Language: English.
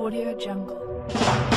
Audio Jungle.